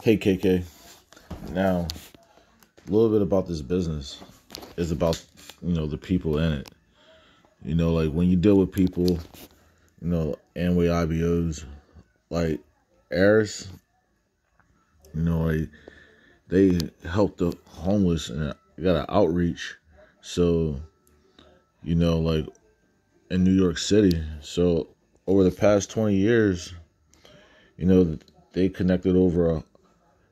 Hey KK. Now, a little bit about this business is about, you know, the people in it. You know, like when you deal with people, you know, Amway IBOs, like Eris, you know, like they help the homeless and got an outreach. So, you know, like in New York City. So over the past 20 years, you know, they connected over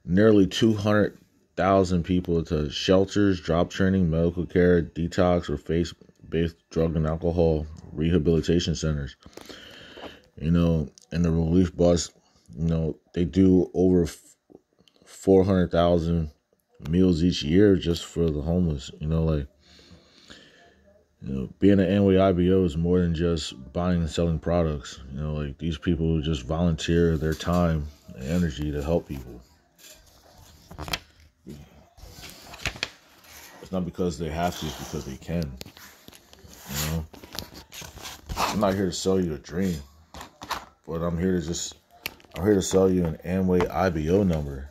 nearly 200,000 people to shelters, job training, medical care, detox, or faith based drug and alcohol rehabilitation centers. You know, and the relief bus, you know, they do over 400,000 meals each year just for the homeless. You know, like, you know, being an Amway IBO is more than just buying and selling products. You know, like these people just volunteer their time and energy to help people. It's not because they have to, it's because they can. You know? I'm not here to sell you a dream, but I'm here to just, I'm here to sell you an Amway IBO number.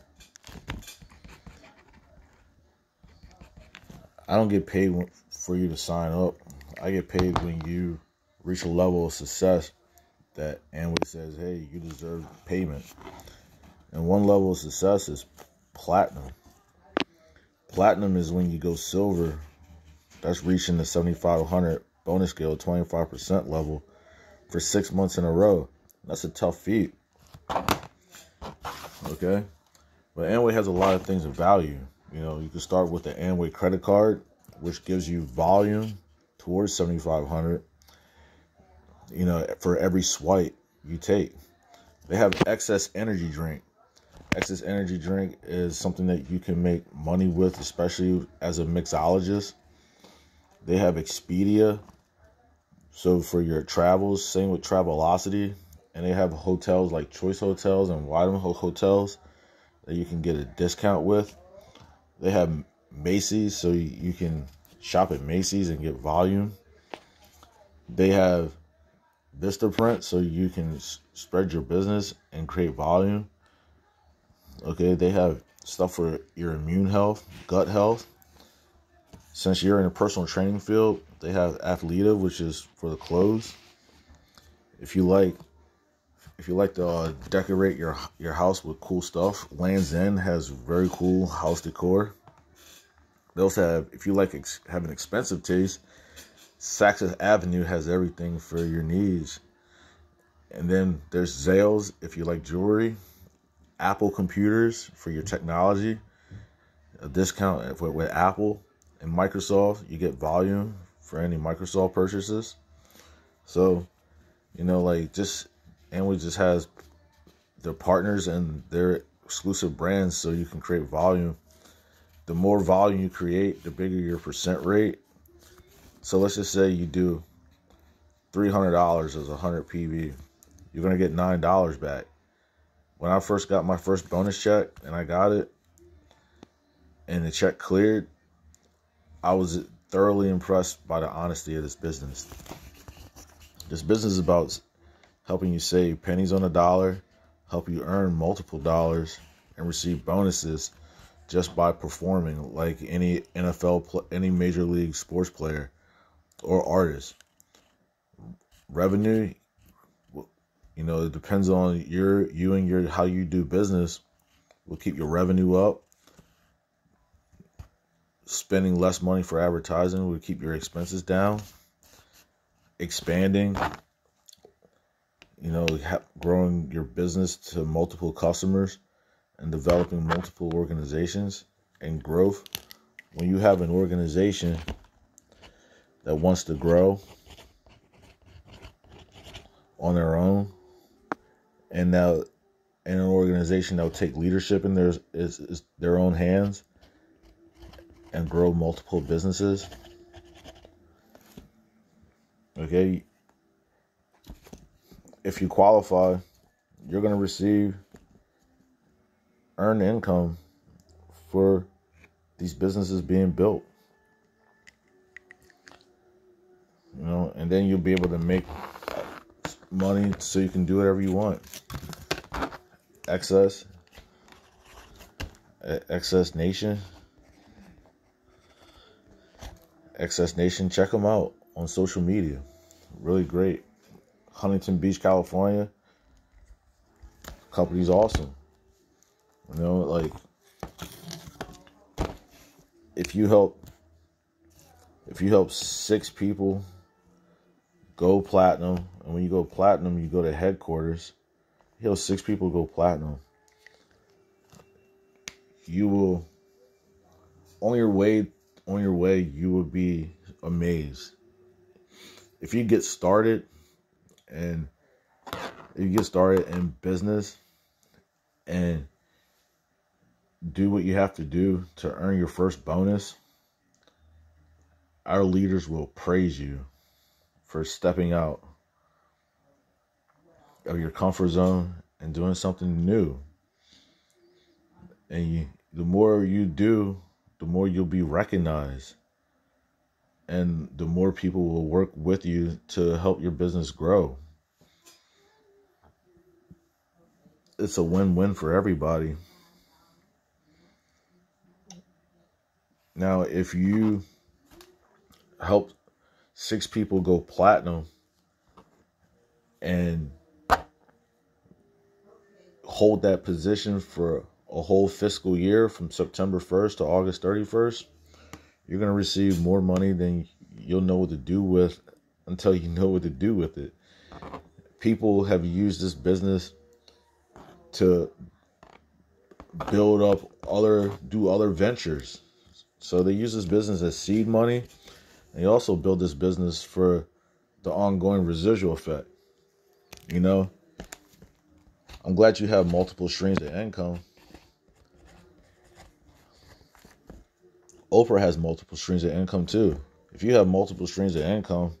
I don't get paid for you to sign up. I get paid when you reach a level of success that Amway says, hey, you deserve payment. And one level of success is platinum. Platinum is when you go silver. That's reaching the 7,500 bonus scale, 25% level for six months in a row. That's a tough feat. Okay? But Amway has a lot of things of value. You know, you can start with the Amway credit card, which gives you volume towards 7,500. You know, for every swipe you take. They have XS energy drink. XS energy drink is something that you can make money with, especially as a mixologist. They have Expedia. So for your travels, same with Travelocity. And they have hotels like Choice Hotels and Wyndham Hotels that you can get a discount with. They have Macy's, so you can shop at Macy's and get volume. They have Vistaprint, so you can spread your business and create volume. Okay, they have stuff for your immune health, gut health. Since you're in a personal training field, they have Athleta, which is for the clothes. If you like, if you like to uh, decorate your your house with cool stuff, Lands End has very cool house decor. They also have, if you like ex- have an expensive taste, Saks Avenue has everything for your needs. And then there's Zales if you like jewelry. Apple computers for your technology, a discount with, with Apple and Microsoft. You get volume for any Microsoft purchases. So, you know, like just Amway just has their partners and their exclusive brands, so you can create volume. The more volume you create, the bigger your percent rate. So let's just say you do three hundred dollars as a hundred PV, you're gonna get nine dollars back when I first got my first bonus check and I got it and the check cleared, I was thoroughly impressed by the honesty of this business. This business is about helping you save pennies on a dollar, help you earn multiple dollars, and receive bonuses just by performing like any NFL, any major league sports player or artist. Revenue, you know, it depends on your you and your how you do business will keep your revenue up. Spending less money for advertising will keep your expenses down. Expanding, you know, growing your business to multiple customers and developing multiple organizations and growth. When you have an organization that wants to grow on their own, and now in an organization that will take leadership in their is, is their own hands and grow multiple businesses. Okay, if you qualify, you're going to receive earned income for these businesses being built. You know, and then you'll be able to make money so you can do whatever you want. XS. XS Nation. XS Nation, check them out on social media. Really great. Huntington Beach, California. Company's awesome. You know, like if you help if you help six people go platinum, and when you go platinum, you go to headquarters. Help six people go platinum. You will on your way on your way, you will be amazed. If you get started and if you get started in business and do what you have to do to earn your first bonus, our leaders will praise you for stepping out of your comfort zone and doing something new. And you, the more you do, the more you'll be recognized. And the more people will work with you to help your business grow. It's a win win for everybody. Now, if you help six people go platinum and hold that position for a whole fiscal year from September 1st to August 31st, you're going to receive more money than you'll know what to do with until you know what to do with it. People have used this business to build up other do other ventures so they use this business as seed money. And they also build this business for the ongoing residual effect. You know, I'm glad you have multiple streams of income. Oprah has multiple streams of income too. If you have multiple streams of income,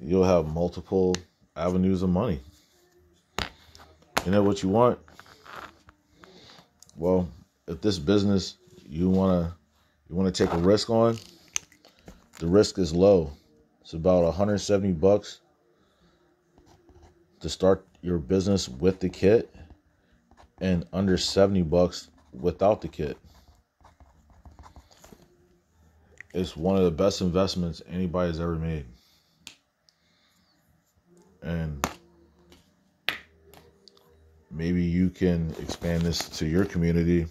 you'll have multiple avenues of money. You know what you want? Well, if this business you want to you want to take a risk on, the risk is low. It's about 170 bucks to start your business with the kit and under 70 bucks without the kit. It's one of the best investments anybody's ever made. And maybe you can expand this to your community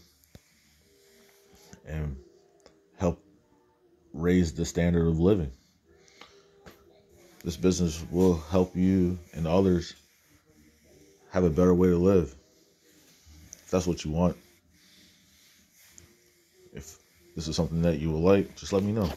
and raise the standard of living. This business will help you and others have a better way to live. If that's what you want. If this is something that you would like, just let me know.